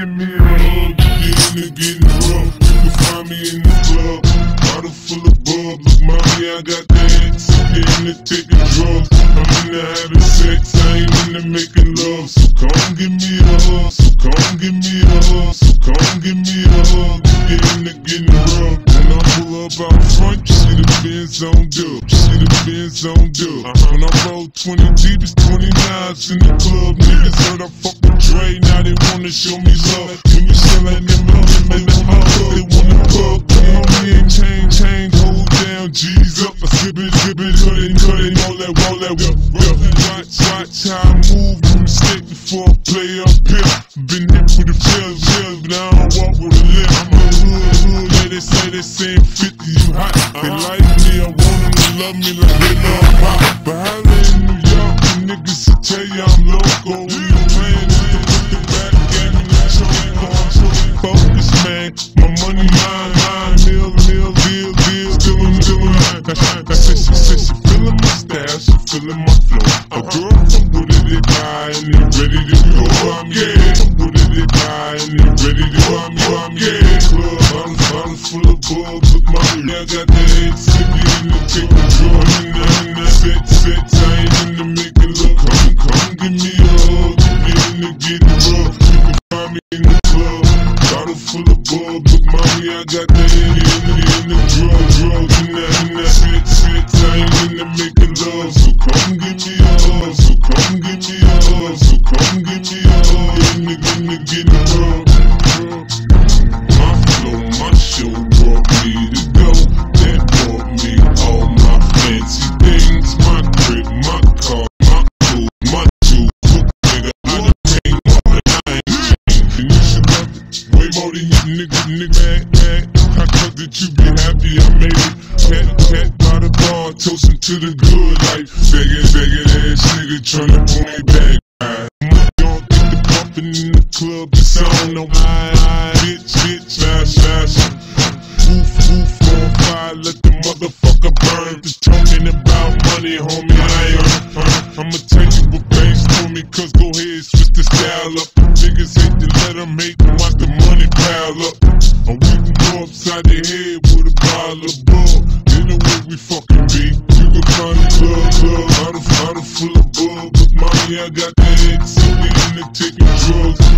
give me a hug, get into getting rough. You can find me in the club, bottle full of bub. Look, mommy, I got the head sitting into taking drugs. I'm into having sex, I ain't into making love. So come give me a hug, so come give me a hug, so come give me a hug. Get into getting rough. When I pull up out Benz on dub. See the Benz on dub. Uh-huh. When I roll 20 deep, it's 29s in the club. Niggas heard I fuck with Dre, now they wanna show me love. When you sellin' them up, they make them up. They wanna pub. Homie ain't change, change, hold down, G's up. I skip it, skip it, cut it, cut it, roll that, roll that, whip, whip. Watch, watch how I move, you mistake before I play up here. Been hit with the pills, pills, but I don't walk with a limp. I'm a hood, hood, yeah, they say they saying 50, you hot. They like love me like they love pop. But Look, mommy, I got the head sippy in the take draw in the, in the set, set, I ain't in the making look. Come, come, give me a hug, in the getting rough. That you be happy I made it. Cat, cat by the bar, toasting to the good life. Begging, begging ass nigga tryna pull me back. Don't get the bumping in the club, sound on my bitch, bitch, flash, flash. Roof, roof on fire, let the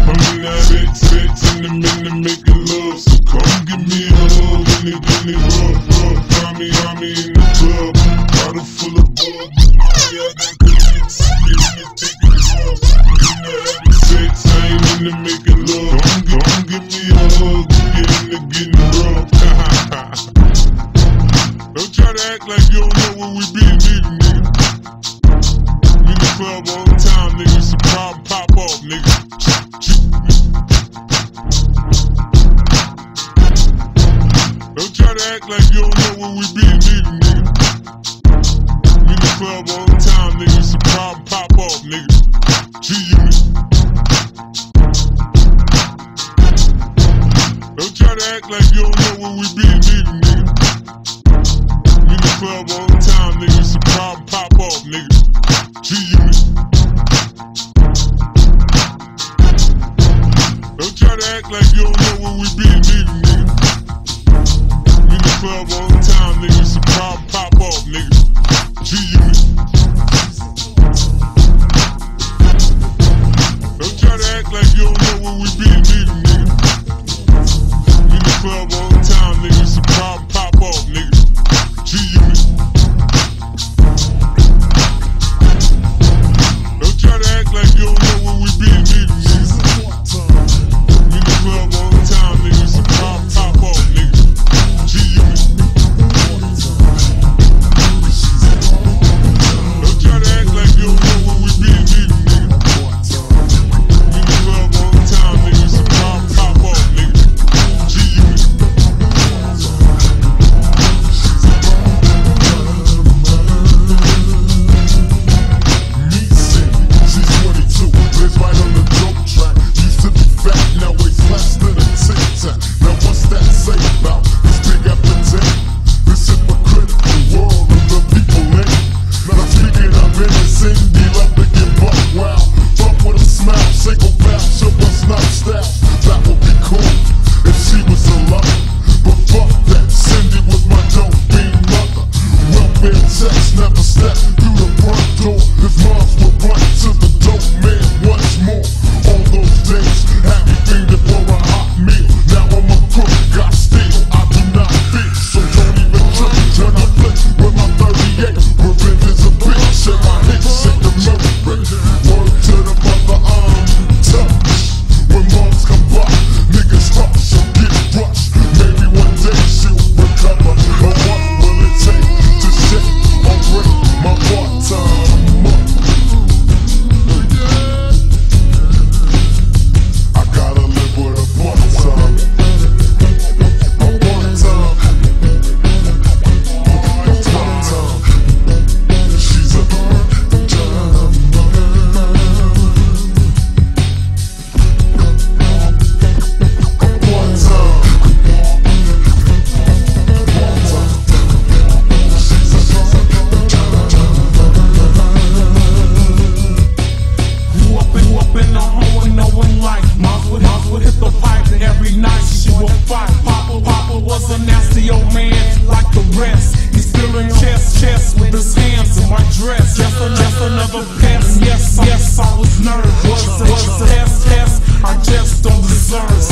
I'm in the sex, sex, in the making love. So come give me a hug, in the, in me, find me in the like you don't know where we be, nigga, nigga. In the club all the time, nigga. Some problem sex, never step just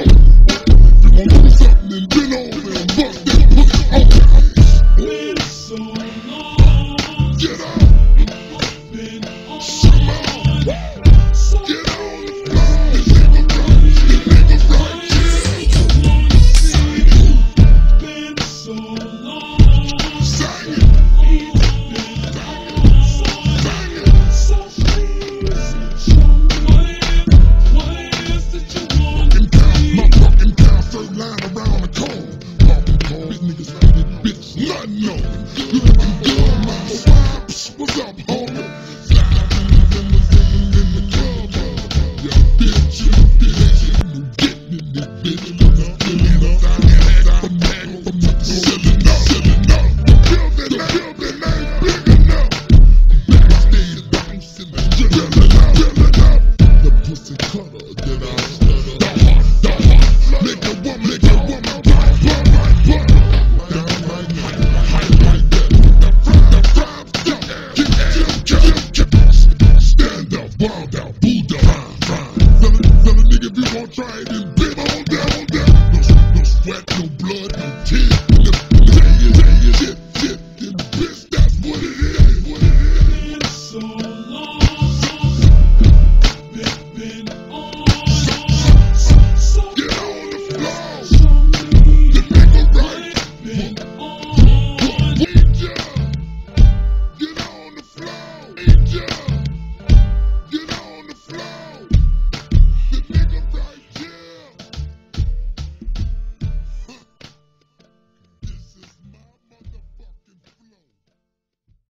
out. I'm gonna something and been over and bust to trouble.